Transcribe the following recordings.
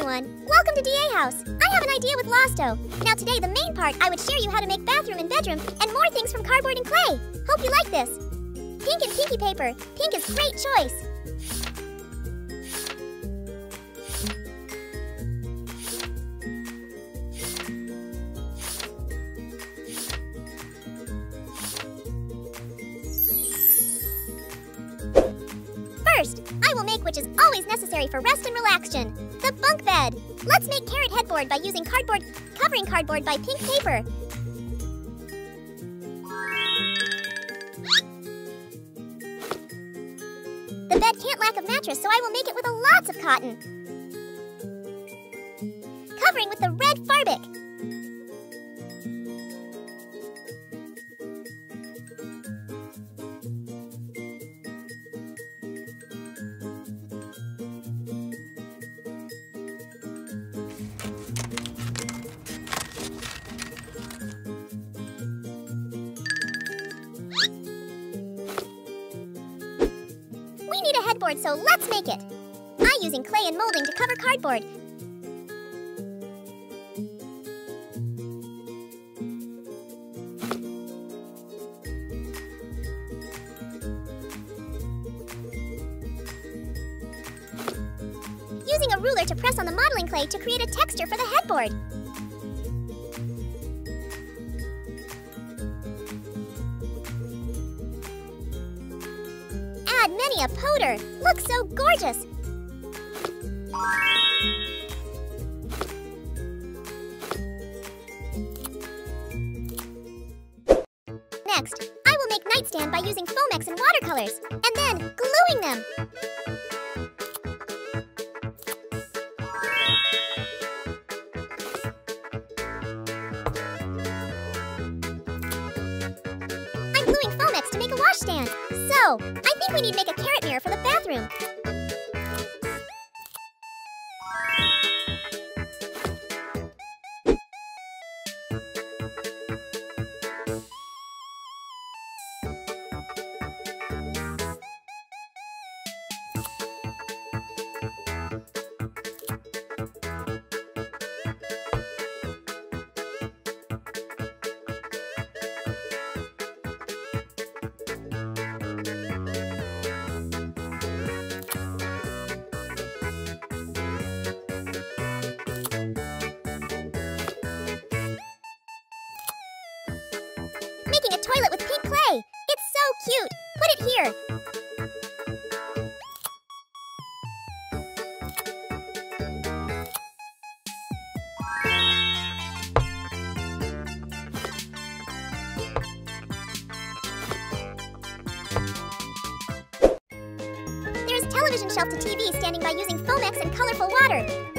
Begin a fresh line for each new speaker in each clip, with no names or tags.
everyone! Welcome to DA House! I have an idea with Losto. Now today, the main part, I would share you how to make bathroom and bedroom and more things from cardboard and clay. Hope you like this. Pink and pinky paper. Pink is great choice. First, I will make which is always necessary for rest and relaxation, bunk bed. Let's make carrot headboard by using cardboard, covering cardboard by pink paper. The bed can't lack a mattress, so I will make it with a lots of cotton. So let's make it. I'm using clay and molding to cover cardboard. Using a ruler to press on the modeling clay to create a texture for the headboard. Add many a powder. Looks so gorgeous. Next, I will make nightstand by using Foamex and watercolors, and then gluing them. I'm gluing Foamex to make a washstand. So, I think we need to make a carrot mirror for the bathroom. Television shelf to TV standing by using Foamex and colorful water.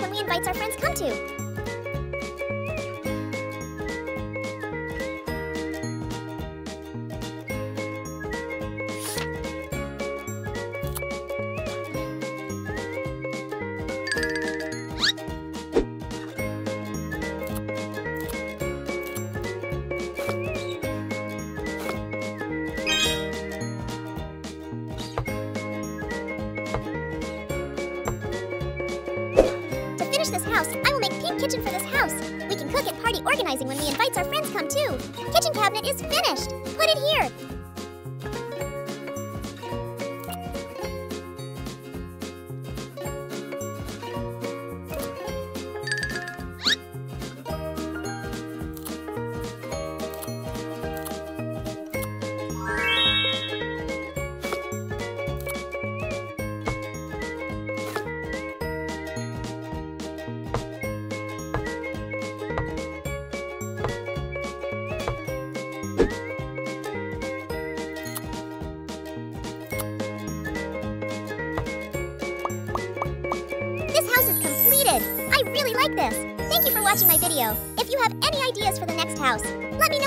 When we invite our friends come. To when we invite our friends come too. Kitchen cabinet is finished. Put it here.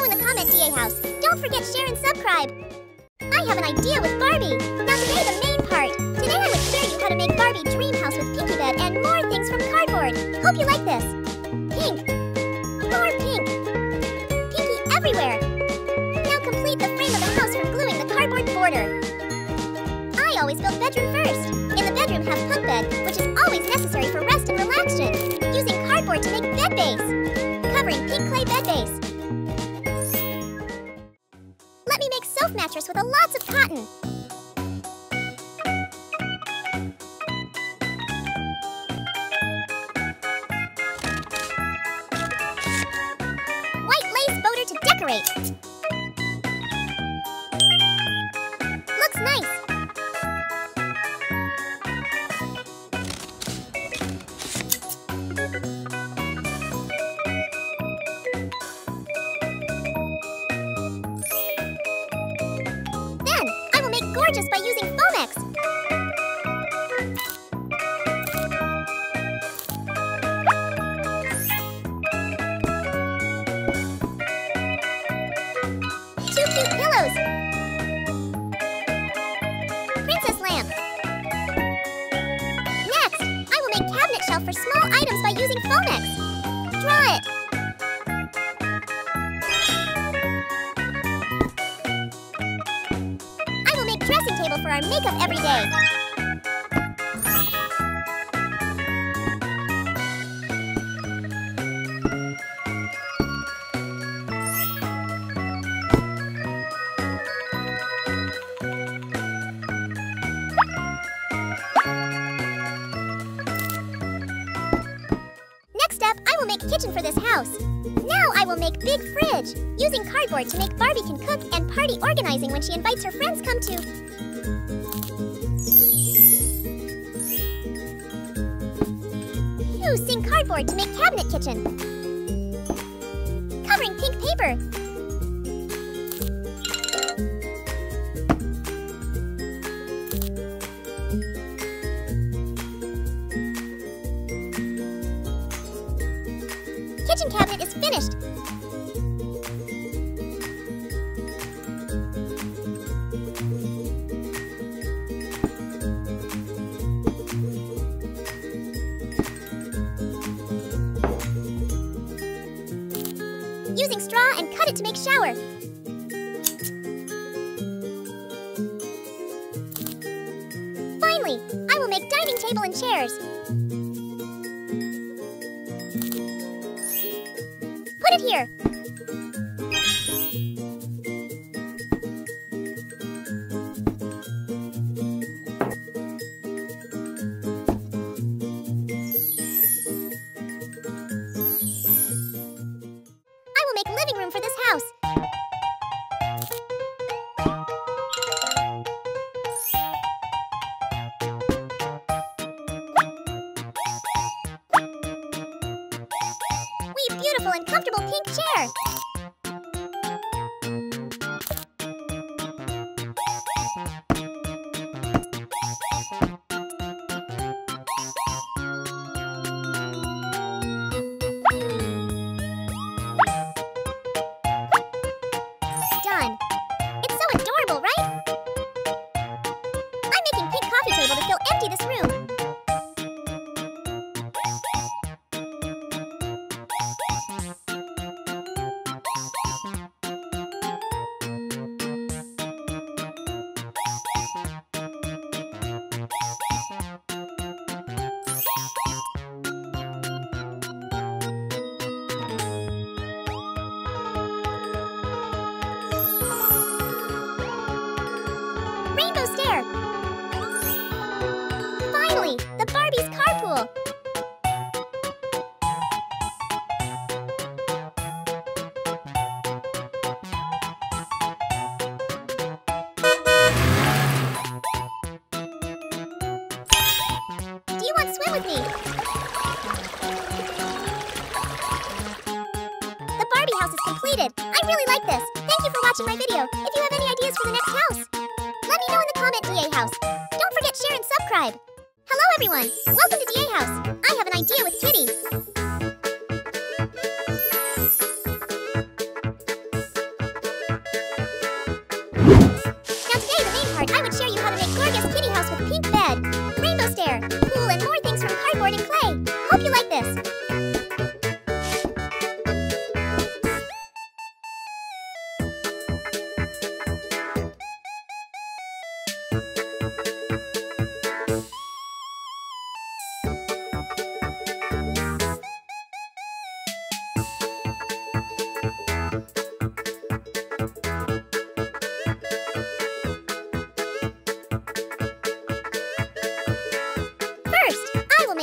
Know in the comment DA house. Don't forget share and subscribe! I have an idea with Barbie! Now today the main part. Today I would show you how to make Barbie dream house with Pinky Bed and more things from cardboard. Hope you like this. Pink. More pink. Pinky everywhere. Now complete the frame of the house from gluing the cardboard border. I always build bedroom first. In the bedroom have punk bed, which is always necessary for rest and relaxation. Using cardboard to make bed base. Covering pink clay bed base. Mattress with a lots of cotton. Foamex. Draw it. I will make dressing table for our makeup every day. Come. Using cardboard to make cabinet kitchen. Covering pink paper. Kitchen cabinet is finished. And comfortable pink chair.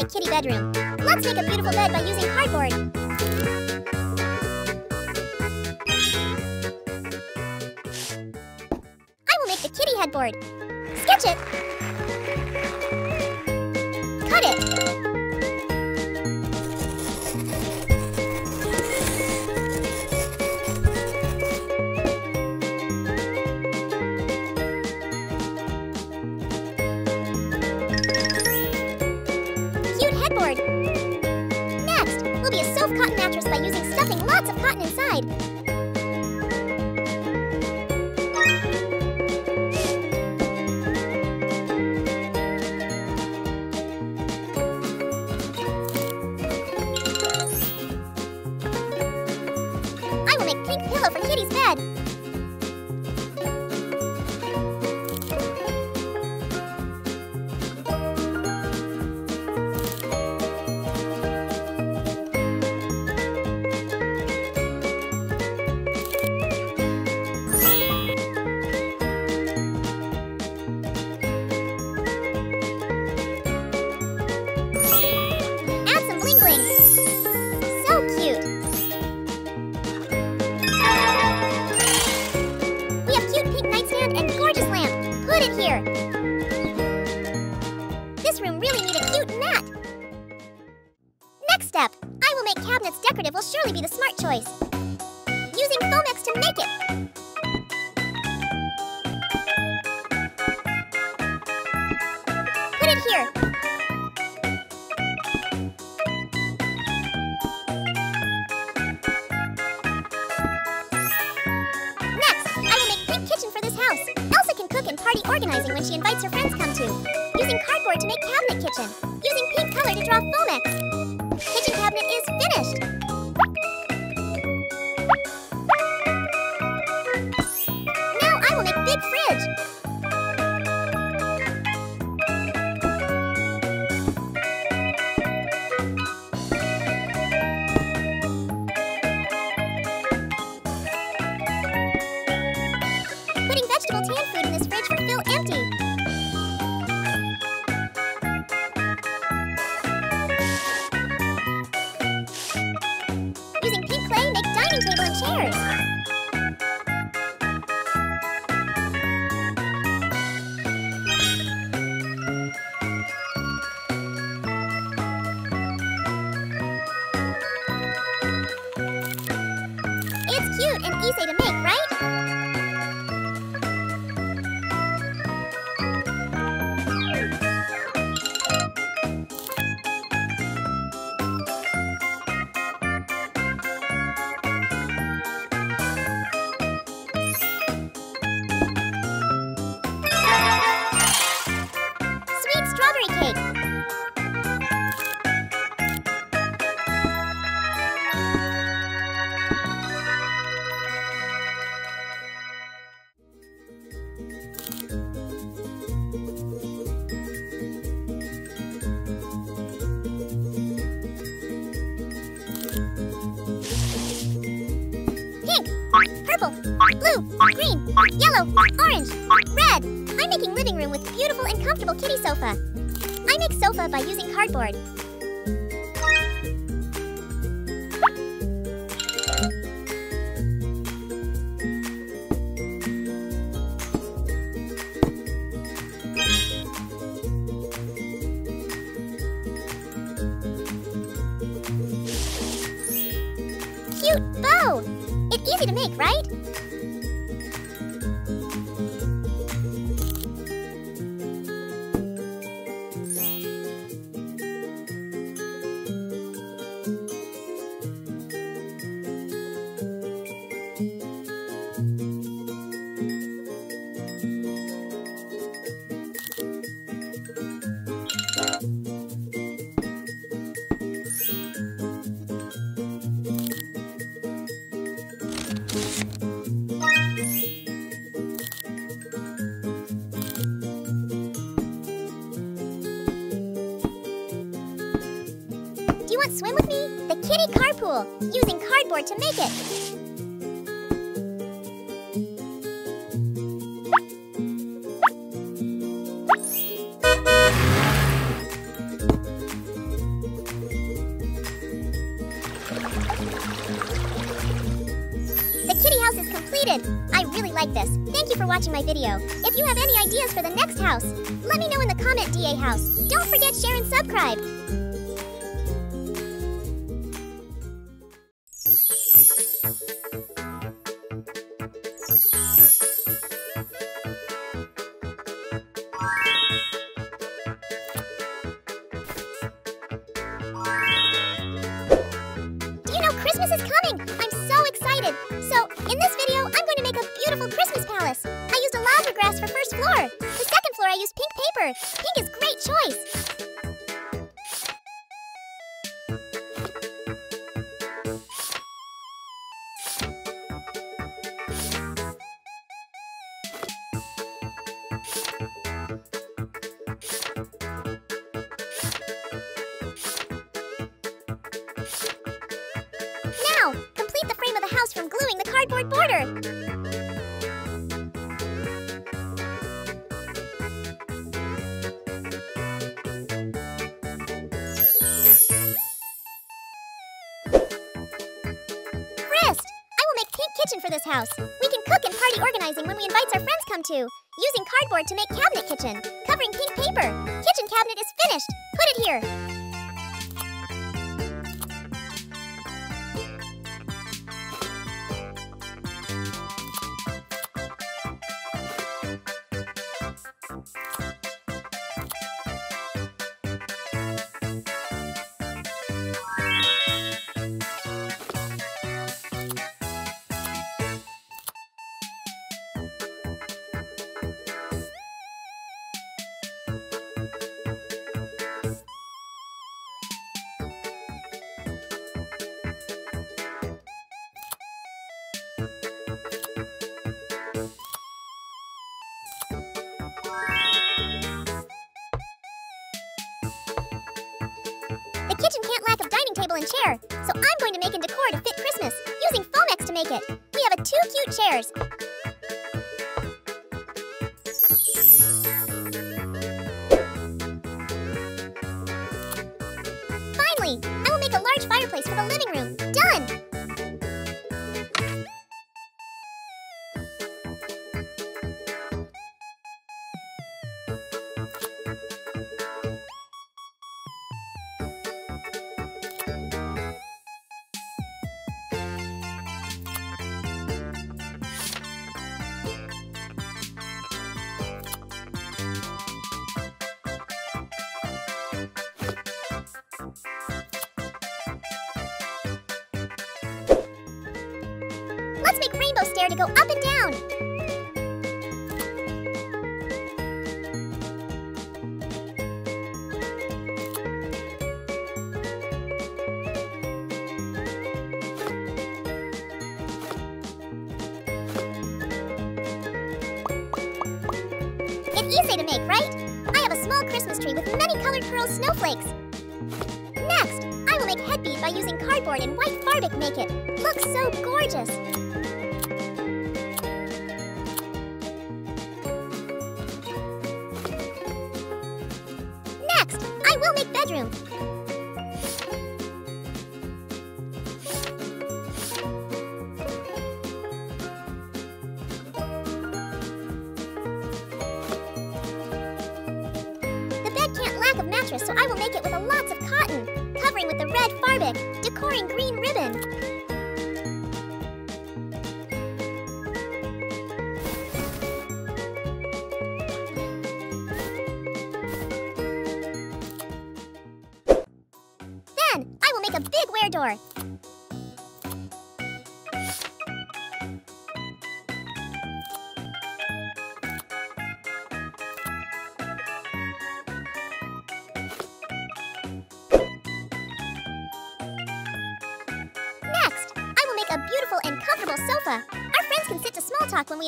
kitty bedroom. Let's make a beautiful bed by using cardboard. I will make the kitty headboard. Sketch it. Cut it. Blue, green, yellow, orange, red. I'm making living room with beautiful and comfortable kitty sofa. I make sofa by using cardboard. Kitty carpool, using cardboard to make it. The kitty house is completed. I really like this. Thank you for watching my video. If you have any ideas for the next house, let me know in the comment DA house. Don't forget share and subscribe. Christmas palace. I used a lavender grass for first floor. The second floor, I used pink paper. Pink is great choice. House. We can cook and party organizing when we invite our friends come to. Using cardboard to make cabinet kitchen. Covering pink paper. Kitchen cabinet is finished. Put it here. And chair, so I'm going to make a decor to fit Christmas, using Foamex to make it. We have a two cute chairs. Let's make Rainbow Stair to go up and down. So I will make it with a lots of cotton, covering with the red Farbic, decoring green ribbon.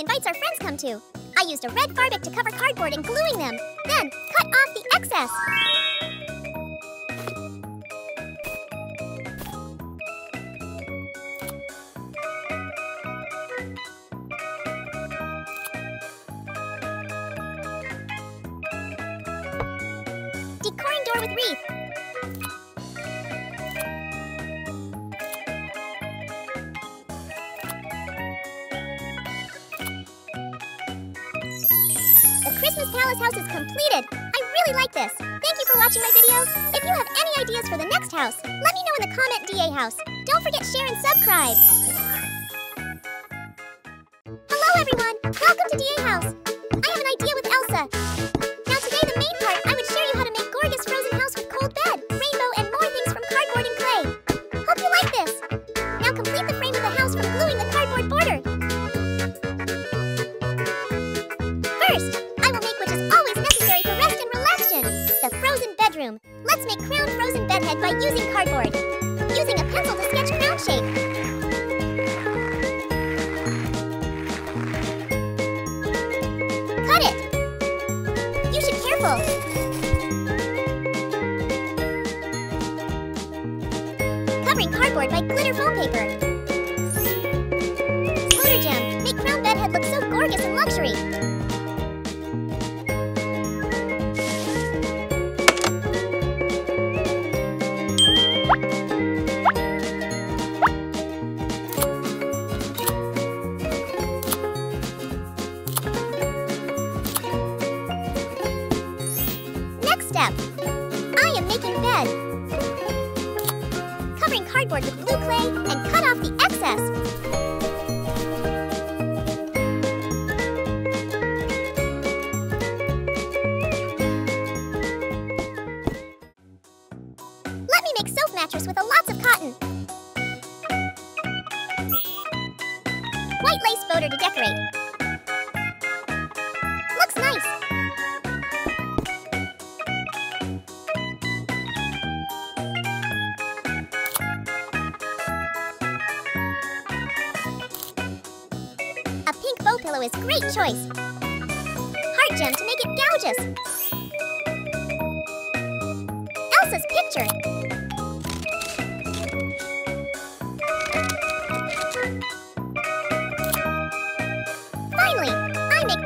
Small talk when we invite our friends come to. I used a red Farbic to cover cardboard and gluing them. Then, cut off the excess. Christmas Palace house is completed. I really like this. Thank you for watching my video. If you have any ideas for the next house, let me know in the comment DA house. Don't forget share and subscribe. Hello everyone. Welcome to DA house. I have an idea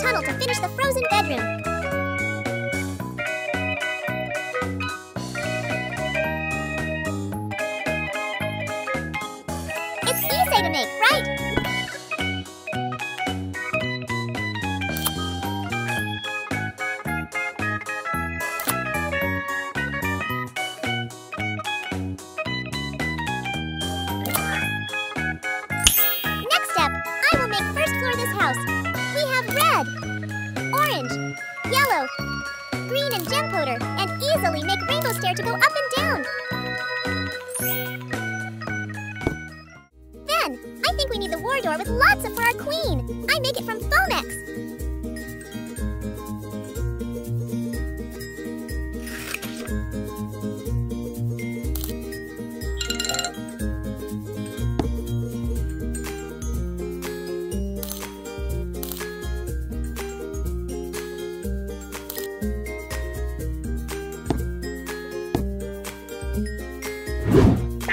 tunnel to finish the frozen bedroom. It's easy to make, right?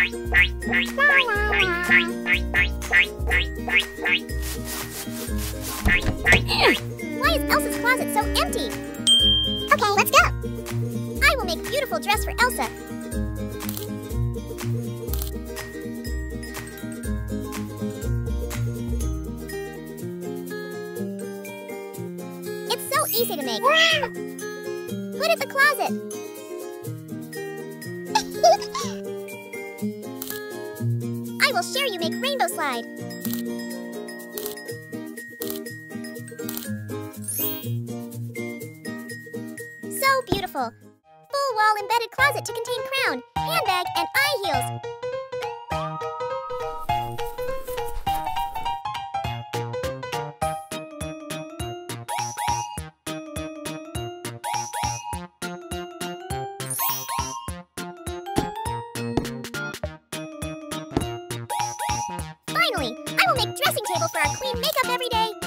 Why is Elsa's closet so empty? Okay, let's go. I will make a beautiful dress for Elsa. It's so easy to make. Put it in the closet. Rainbow slide. So beautiful. Full wall embedded closet to contain crown, handbag, and eye heels. Makeup every day.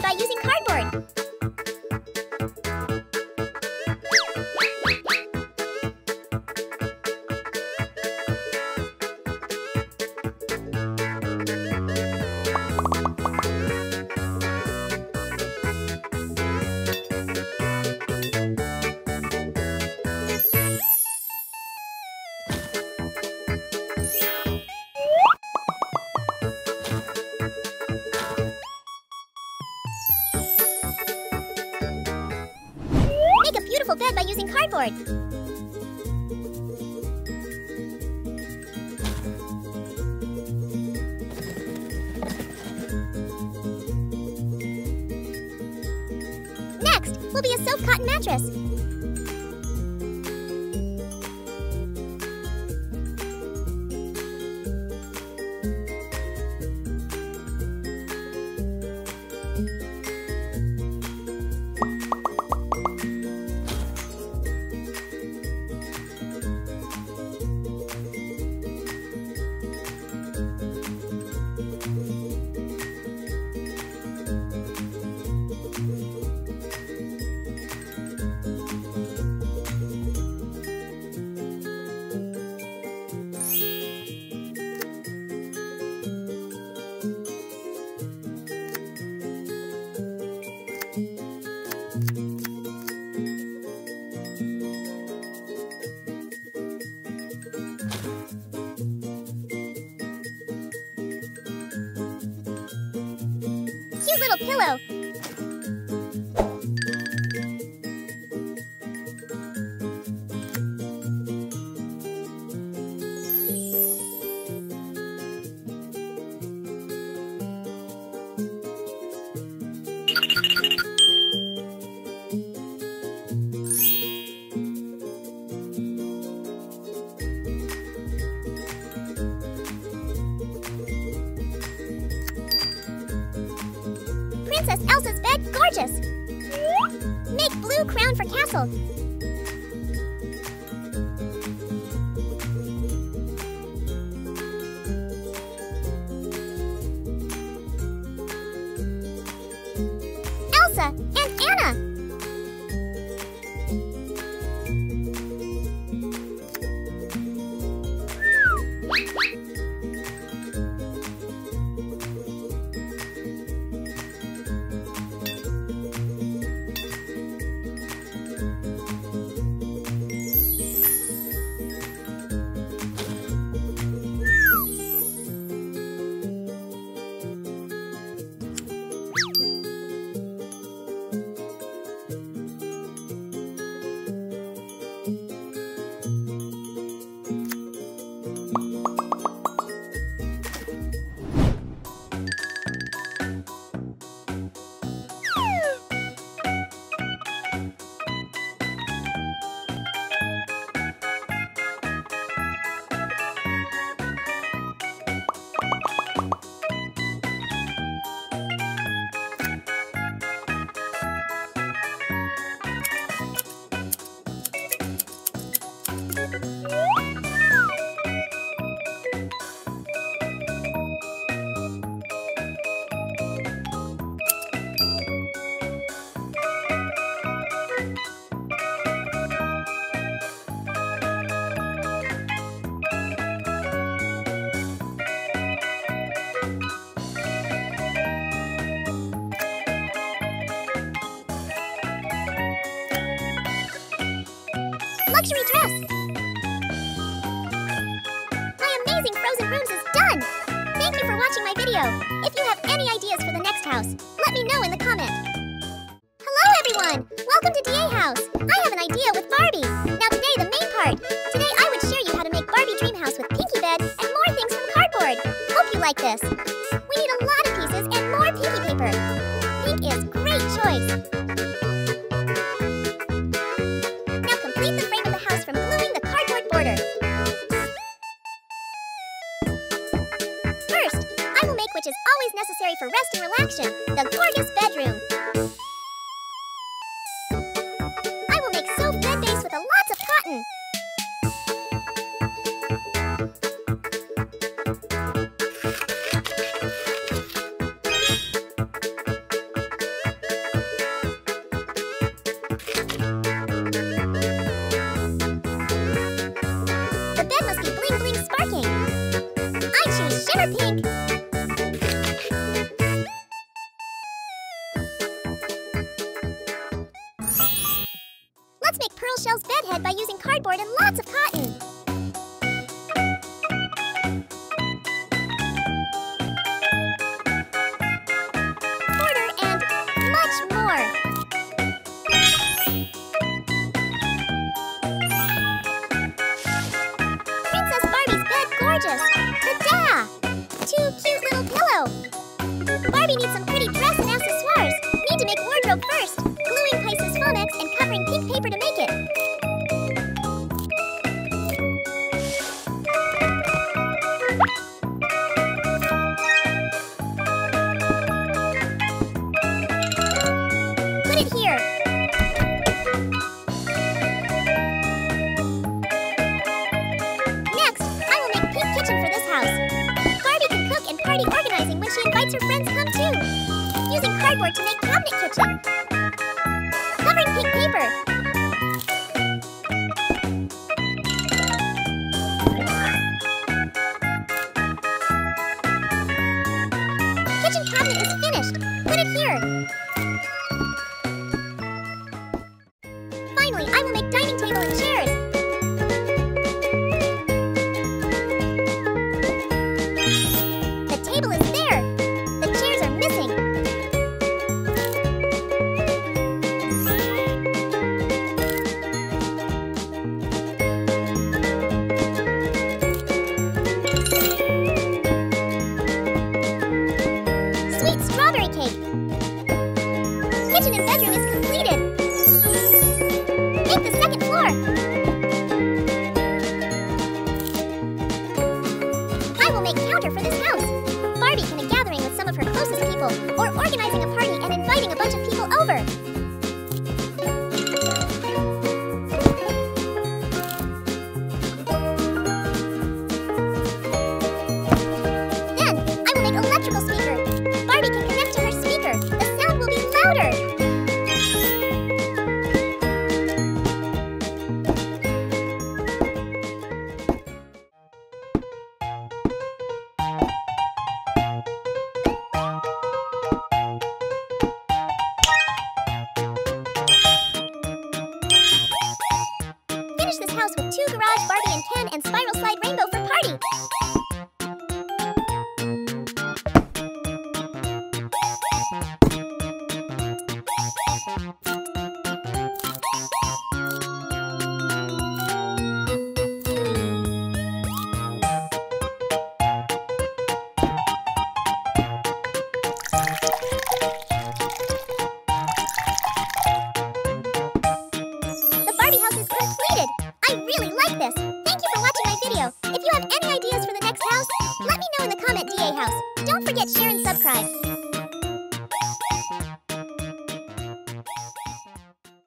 By using will be a soft cotton mattress. Crown for luxury dress. My amazing frozen rooms is done. Thank you for watching my video. If you have any ideas for the next house, let me know in the comment. Hello everyone! Welcome to DA House. I have an idea with Barbie. Now today the main part. Today I would show you how to make Barbie dream house with pinky bed and more things from cardboard. Hope you like this. We need a lot for rest and relaxation, the gorgeous bedroom. I will make soap bed base with a lots of cotton. The bed must be bling bling. I choose shimmer pink. skateboard and lots of hot